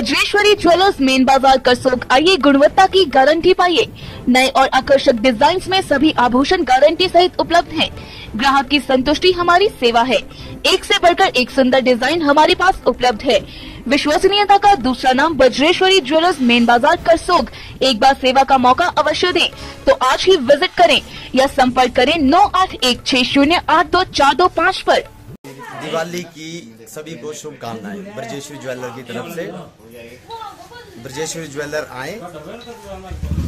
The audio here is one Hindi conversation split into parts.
वज्रेश्वरी ज्वेलर्स मेन बाज़ार करसोग आइए गुणवत्ता की गारंटी पाइए। नए और आकर्षक डिज़ाइन में सभी आभूषण गारंटी सहित उपलब्ध हैं। ग्राहक की संतुष्टि हमारी सेवा है। एक से बढ़कर एक सुंदर डिज़ाइन हमारे पास उपलब्ध है। विश्वसनीयता का दूसरा नाम वज्रेश्वरी ज्वेलर्स मेन बाज़ार करसोग एक बार सेवा का मौका अवश्य दें। तो आज ही विज़िट करें या संपर्क करें नौ आठ एक छह शून्य आठ दो चार दो पाँच आरोप दिवाली की सभी को शुभकामनाएँ। ब्रजेश्वरी ज्वेलर की तरफ़ से। ब्रजेश्वरी ज्वेलर आए,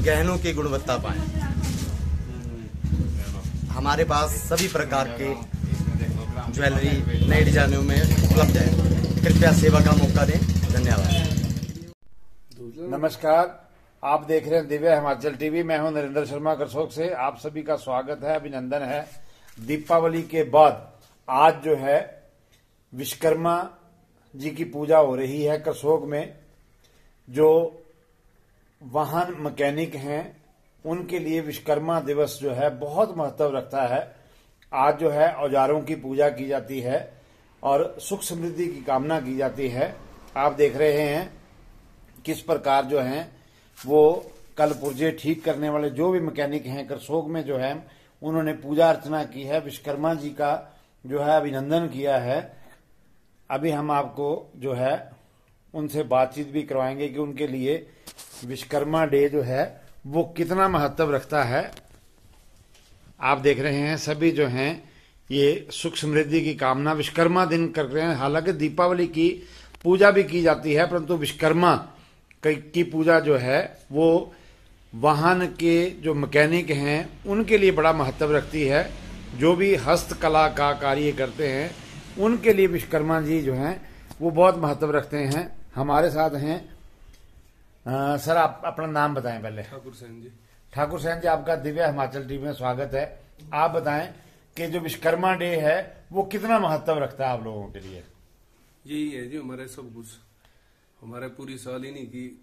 गहनों की गुणवत्ता पाए। हमारे पास सभी प्रकार के ज्वेलरी नए डिजाइनों में उपलब्ध है। कृपया सेवा का मौका दें। धन्यवाद। नमस्कार। आप देख रहे हैं दिव्य हिमाचल टीवी। मैं हूँ नरेंद्र शर्मा करसोग से। आप सभी का स्वागत है, अभिनंदन है। दीपावली के बाद आज जो है विश्वकर्मा जी की पूजा हो रही है करसोग में, जो वाहन मैकेनिक हैं, उनके लिए विश्वकर्मा दिवस जो है बहुत महत्व रखता है। आज जो है औजारों की पूजा की जाती है और सुख समृद्धि की कामना की जाती है। आप देख रहे हैं किस प्रकार जो है वो कल पुर्जे ठीक करने वाले जो भी मैकेनिक हैं करसोग में जो है, उन्होंने पूजा अर्चना की है। विश्वकर्मा जी का जो है अभिनंदन किया है। अभी हम आपको जो है, उनसे बातचीत भी करवाएँगे कि उनके लिए विश्वकर्मा डे जो है, वो कितना महत्व रखता है। आप देख रहे हैं, सभी जो हैं, ये सुख समृद्धि की कामना विश्वकर्मा दिन कर रहे हैं। हालाँकि दीपावली की पूजा भी की जाती है, परंतु विश्वकर्मा की पूजा जो है, वो वाहन के जो मैकेनिक हैं, उनके लिए बड़ा महत्व रखती है। जो भी हस्तकला का कार्य करते हैं उनके लिए विश्वकर्मा जी जो हैं वो बहुत महत्व रखते हैं हमारे साथ हैं। आ, सर आप अपना नाम बताएँ पहले। ठाकुर सेन जी। ठाकुर सेन जी आपका दिव्य हिमाचल टीवी में स्वागत है। आप बताएँ कि जो विश्वकर्मा डे है वो कितना महत्व रखता है आप लोगों के लिए? यही है जी हमारे सब कुछ। हमारे पूरी साल ही नहीं की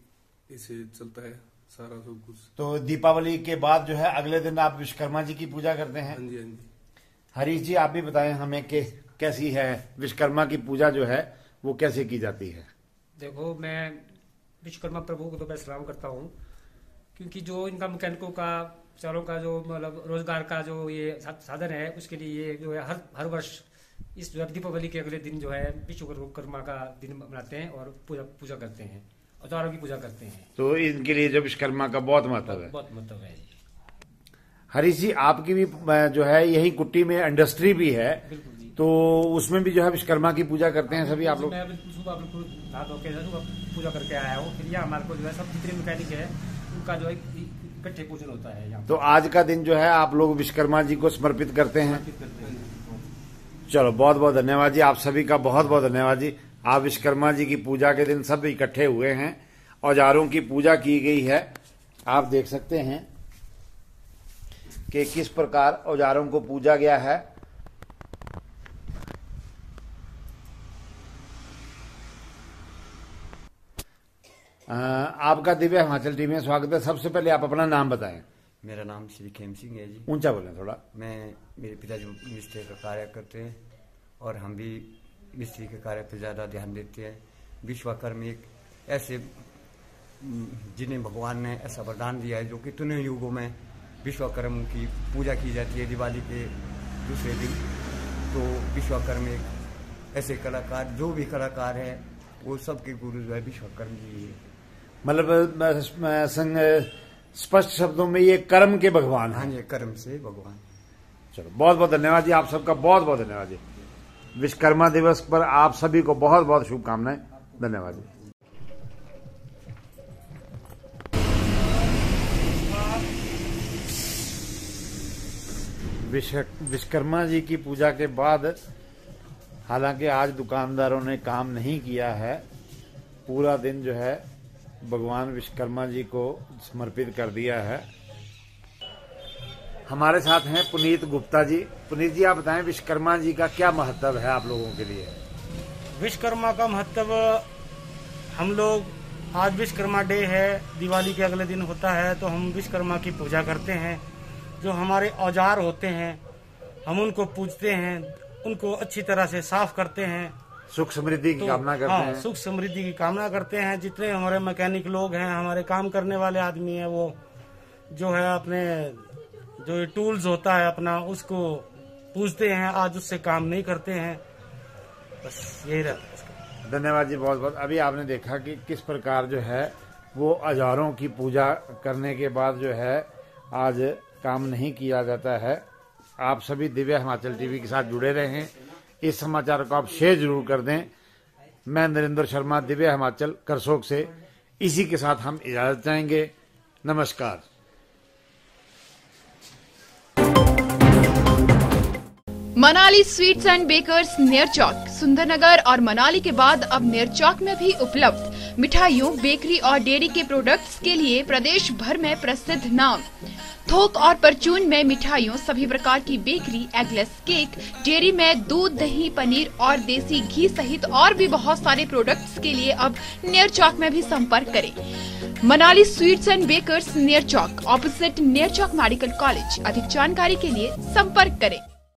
इसे चलता है सारा सब कुछ। तो दीपावली के बाद जो है अगले दिन आप विश्वकर्मा जी की पूजा करते हैं? हाँ जी हाँ जी। हरीश जी आप भी बताएँ हमें कि कैसी है विश्वकर्मा की पूजा जो है वो कैसे की जाती है? देखो मैं विश्वकर्मा प्रभु को तो मैं सलाम करता हूँ क्योंकि जो इनका मैकेनिकों का चारों का जो मतलब रोज़गार का जो ये साधन है उसके लिए ये जो है हर हर वर्ष इस जो दीपावली के अगले दिन जो है विश्वकर्मा का दिन मनाते हैं और पूजा पूजा करते हैं औजारों की पूजा करते हैं। तो इनके लिए जो विश्वकर्मा का बहुत महत्व है। बहुत महत्व है। हरीश जी आपकी भी जो है यही कुट्टी में इंडस्ट्री भी है। तो उसमें भी जो है विश्वकर्मा की पूजा करते हैं सभी आप लोग। पूजा करके आया हूँ फिर यहाँ हमारे को जो है सब जितने मैकेनिक है उनका जो है इकट्ठे पूजन होता है यहाँ। तो आज का दिन जो है आप लोग विश्वकर्मा जी को समर्पित करते हैं। चलो बहुत बहुत धन्यवाद जी आप सभी का बहुत बहुत धन्यवाद जी। आप विश्वकर्मा जी की पूजा के दिन सब इकट्ठे हुए हैं औजारों की पूजा की गई है। आप देख सकते हैं कि किस प्रकार औजारों को पूजा गया है। आपका दिव्य हिमाचल टीम में स्वागत है। सबसे पहले आप अपना नाम बताएँ। मेरा नाम श्री खेम सिंह है जी। ऊँचा बोलें थोड़ा। मैं मेरे पिताजी मिस्त्री का कार्य करते हैं और हम भी मिस्त्री के कार्य पर ज़्यादा ध्यान देते हैं। विश्वकर्म एक ऐसे जिन्हें भगवान ने ऐसा वरदान दिया है जो कि तुने युगों में विश्वकर्म की पूजा की जाती है दिवाली के दूसरे दिन। तो विश्वकर्म एक ऐसे कलाकार जो भी कलाकार है वो सबके गुरु जो है विश्वकर्म जी है। मतलब स्पष्ट शब्दों में ये कर्म के भगवान हाँ। जी कर्म से भगवान। चलो बहुत बहुत धन्यवाद जी आप सबका बहुत बहुत धन्यवाद जी। विश्वकर्मा दिवस पर आप सभी को बहुत बहुत शुभकामनाएँ। धन्यवाद जी। विश्वकर्मा जी की पूजा के बाद हालाँकि आज दुकानदारों ने काम नहीं किया है पूरा दिन जो है भगवान विश्वकर्मा जी को समर्पित कर दिया है। हमारे साथ हैं पुनीत गुप्ता जी। पुनीत जी आप बताएँ विश्वकर्मा जी का क्या महत्व है आप लोगों के लिए? विश्वकर्मा का महत्व हम लोग आज विश्वकर्मा डे है दिवाली के अगले दिन होता है तो हम विश्वकर्मा की पूजा करते हैं। जो हमारे औज़ार होते हैं हम उनको पूजते हैं उनको अच्छी तरह से साफ़ करते हैं। सुख समृद्धि की तो कामना करते हाँ, हैं। सुख समृद्धि की कामना करते हैं। जितने हमारे मैकेनिक लोग हैं हमारे काम करने वाले आदमी हैं वो जो है अपने जो टूल्स होता है अपना उसको पूछते हैं आज उससे काम नहीं करते हैं। बस यही रहता है धन्यवाद जी बहुत बहुत। अभी आपने देखा कि किस प्रकार जो है वो हज़ारों की पूजा करने के बाद जो है आज काम नहीं किया जाता है। आप सभी दिव्य हिमाचल टीवी के साथ जुड़े रहें। इस समाचार को आप शेयर ज़रूर कर दें। मैं नरेंद्र शर्मा, दिव्य हिमाचल, करसोग से इसी के साथ हम इजाज़त चाहेंगे। नमस्कार। Manali sweets and bakers near chowk, Sundernagar और मनाली के बाद अब नियर चौक में भी उपलब्ध। मिठाइयों, बेकरी और डेयरी के प्रोडक्ट्स के लिए प्रदेश भर में प्रसिद्ध नाम। थोक और परचून में मिठाइयों, सभी प्रकार की बेकरी, एगलेस केक डेयरी में दूध, दही, पनीर और देसी घी सहित और भी बहुत सारे प्रोडक्ट्स के लिए अब नियर चौक में भी संपर्क करें। Manali sweets and bakers near chowk opposite near chowk medical college. अधिक जानकारी के लिए संपर्क करें।